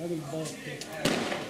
راجل باص كده